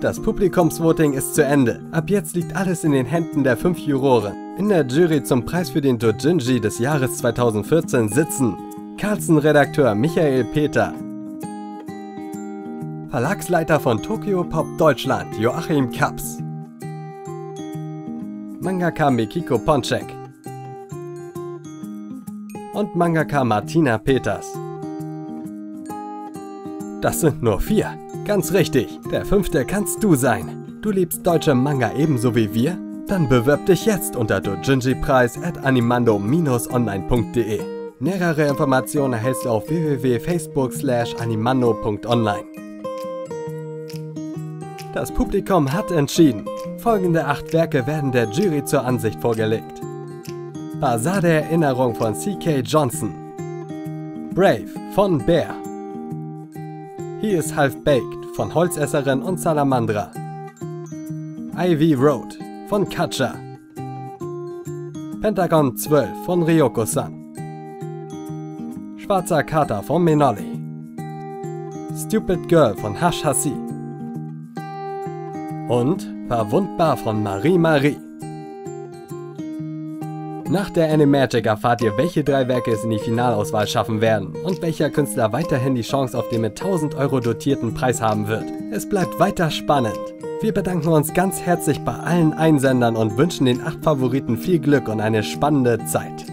Das Publikumsvoting ist zu Ende. Ab jetzt liegt alles in den Händen der fünf Juroren. In der Jury zum Preis für den Dojinji des Jahres 2014 sitzen Carlsen-Redakteur Michael Peter, Verlagsleiter von Tokyo Pop Deutschland Joachim Kaps, Mangaka Mikiko Ponczek und Mangaka Martina Peters. Das sind nur vier. Ganz richtig, der fünfte kannst du sein. Du liebst deutsche Manga ebenso wie wir? Dann bewirb dich jetzt unter dojinji-preis at animando-online.de. Nähere Informationen erhältst du auf www.facebook animando.online. Das Publikum hat entschieden. Folgende acht Werke werden der Jury zur Ansicht vorgelegt. Bazar der Erinnerung von C.K. Johnson. Brave von Bear. He is Half Baked von Holzesserin und Salamandra. Ivy Road von Katja. Pentagon 12 von Ryoko-san. Schwarzer Kater von Menoli. Stupid Girl von Hash Hassi. Und Verwundbar von Marie Marie. Nach der Animagic erfahrt ihr, welche drei Werke es in die Finalauswahl schaffen werden und welcher Künstler weiterhin die Chance auf den mit 1000 Euro dotierten Preis haben wird. Es bleibt weiter spannend. Wir bedanken uns ganz herzlich bei allen Einsendern und wünschen den acht Favoriten viel Glück und eine spannende Zeit.